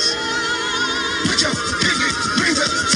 Put your pivot, bring the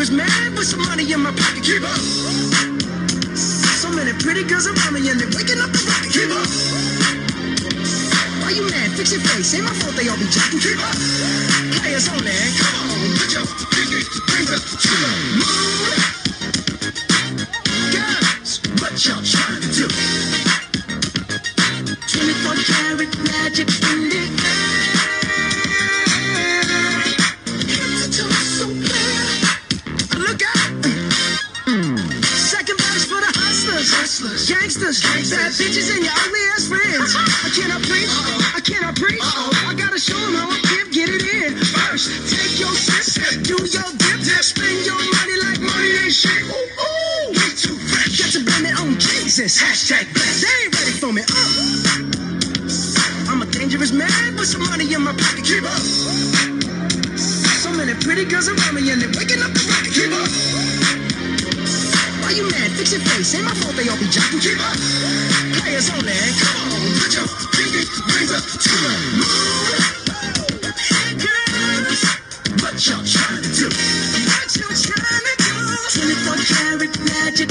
A dangerous with some money in my pocket. Keep up. So many pretty girls around me and they're waking up the rocket. Keep up. Why you mad? Fix your face. Ain't my fault they all be jacking. Keep up. Players only. Come on, put your pinky finger to the moon. Girls, what y'all trying to do? 24 karat magic gangsters, bad bitches, and your ugly ass friends. I cannot preach, I cannot preach. I gotta show them how I can get it in. First, take your shit, do your dip, spend your money like money ain't shit. Ooh, ooh, too fresh. Got to blame it on Jesus. Hashtag blessed. They ain't ready for me. Uh. I'm a dangerous man with some money in my pocket. Keep up. So many pretty girls around me and they're waking up the rocket. Up. Mad? Fix your face. Ain't my fault they all be jocking. Keep up. Players only. Come on, put your pinky finger to the moon. What y'all trying to do? What you trying to do? 24 karat magic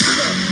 Let's go.